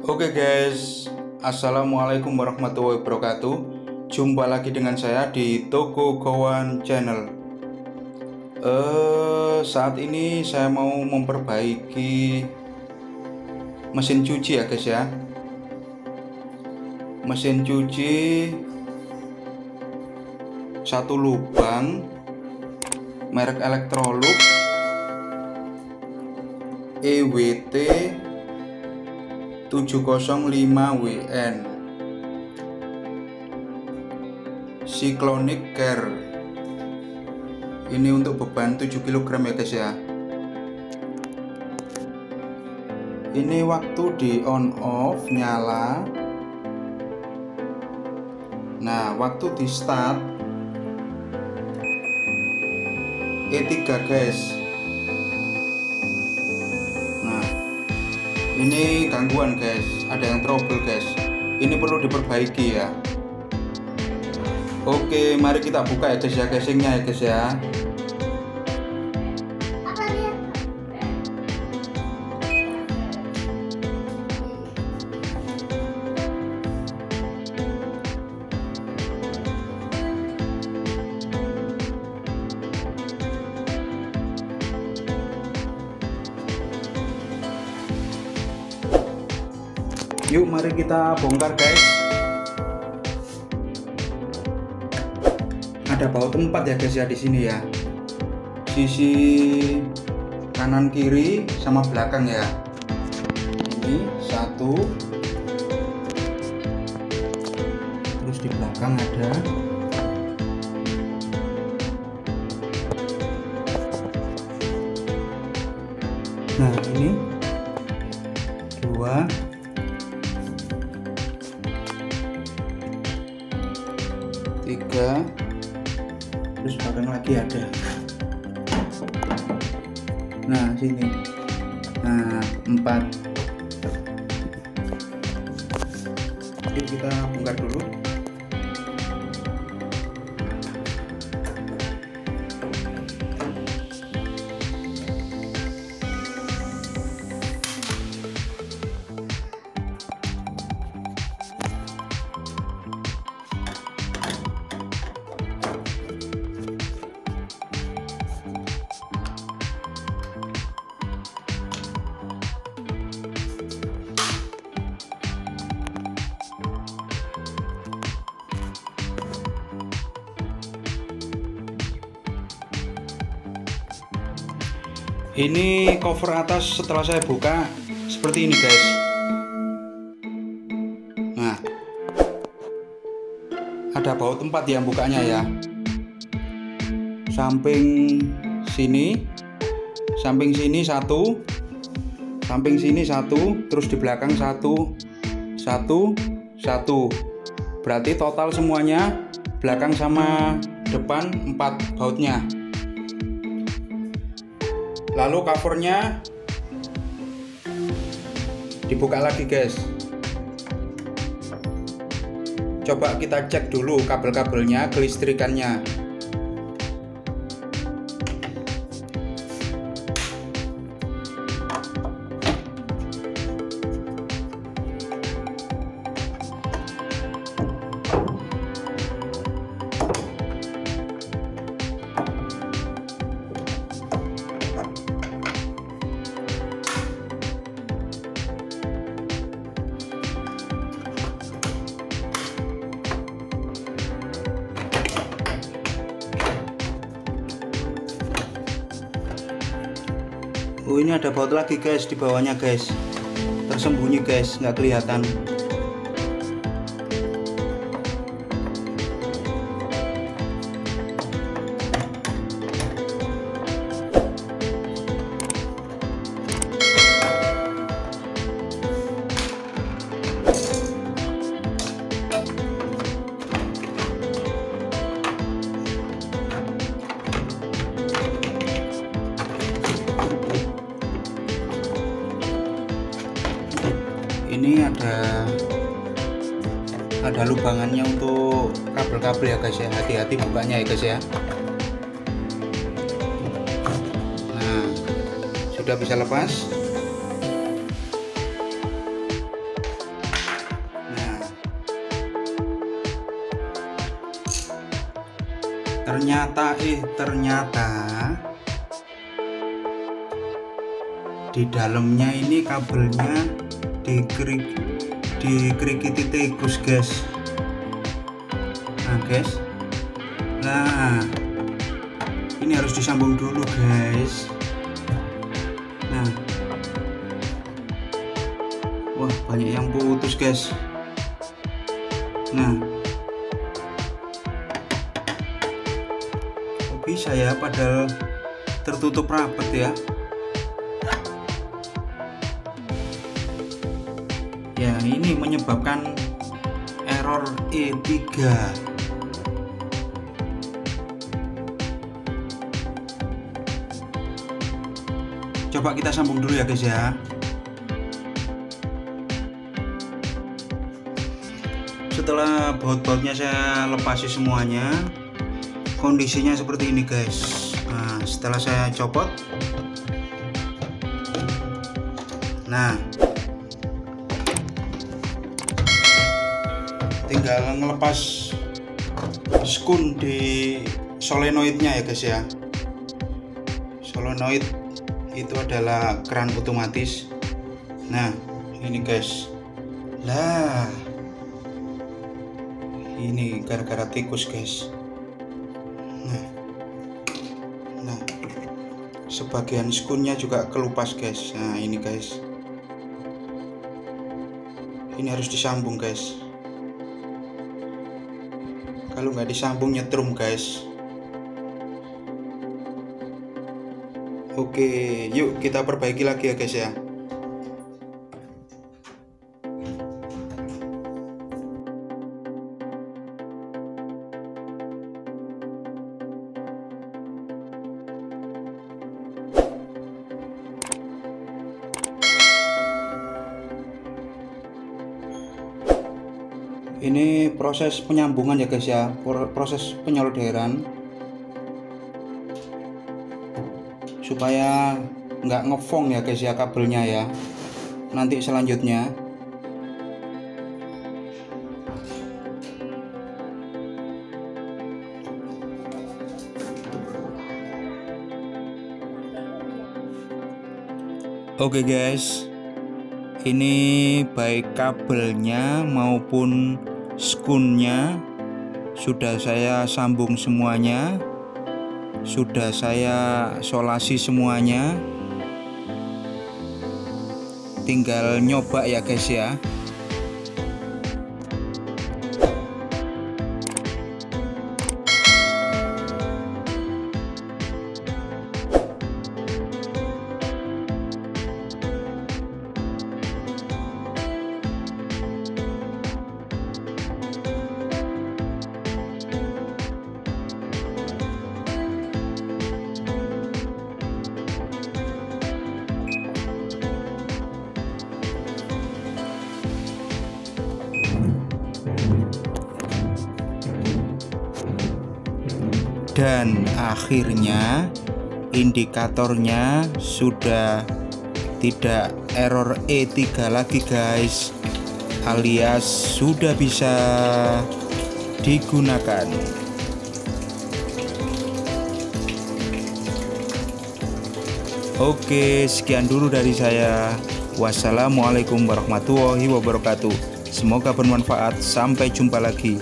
Oke guys, Assalamualaikum warahmatullahi wabarakatuh. Jumpa lagi dengan saya di Toko Gowan Channel. Eh, Saat ini saya mau memperbaiki Mesin cuci ya guys ya. Mesin cuci Satu lubang Merek Electrolux EWT 705WN Cyclonic Care. Ini untuk beban 7 kg ya guys ya. Ini waktu di on off nyala. Nah waktu di start. E3 guys ini gangguan guys. Ada yang trouble guys. Ini perlu diperbaiki ya. Oke mari kita buka ya guys ya casingnya ya guys ya Yuk mari kita bongkar guys. Ada baut empat ya guys ya di sini ya. Sisi kanan kiri sama belakang ya. Ini satu. Terus di belakang ada tiga. Terus belakang lagi ada. Nah sini. Nah empat. Yuk kita bongkar dulu ini cover atas setelah saya buka seperti ini guys. Nah ada baut tempat yang bukanya ya. Samping sini samping sini satu samping sini satu terus di belakang satu satu satu. Berarti total semuanya belakang sama depan empat bautnya lalu covernya. Dibuka lagi guys. Coba kita cek dulu kabel-kabelnya kelistrikannya Oh ini ada baut lagi guys di bawahnya guys. Tersembunyi guys nggak kelihatan ini ada ada lubangannya untuk kabel-kabel ya guys ya. Hati-hati bukanya ya guys ya. Nah sudah bisa lepas. Nah. Ternyata eh ternyata di dalamnya ini kabelnya dikerik dikerikiti tikus guys nah guys nah ini harus disambung dulu guys nah. Wah banyak yang putus guys nah. Kok bisa ya padahal tertutup rapat ya ya ini menyebabkan error E3 coba kita sambung dulu ya guys ya. Setelah baut-bautnya saya lepasi semuanya kondisinya seperti ini guys. Nah setelah saya copot nah tinggal ngelepas skun di solenoidnya ya guys ya. Solenoid itu adalah keran otomatis. Nah ini guys. Lah ini gara-gara tikus guys. Nah nah sebagian skunnya juga kelupas guys. Nah ini guys. Ini harus disambung guys kalau nggak disambung nyetrum guys. Oke yuk kita perbaiki lagi ya guys ya ini proses penyambungan ya guys ya. Proses penyolderan supaya nggak ngefong ya guys ya kabelnya ya. Nanti selanjutnya. Oke okay guys. Ini baik kabelnya maupun skunnya sudah saya sambung semuanya. Sudah saya solasi semuanya. Tinggal nyoba ya guys ya dan akhirnya indikatornya sudah tidak error E3 lagi guys. Alias sudah bisa digunakan. Oke sekian dulu dari saya. Wassalamualaikum warahmatullahi wabarakatuh. Semoga bermanfaat. Sampai jumpa lagi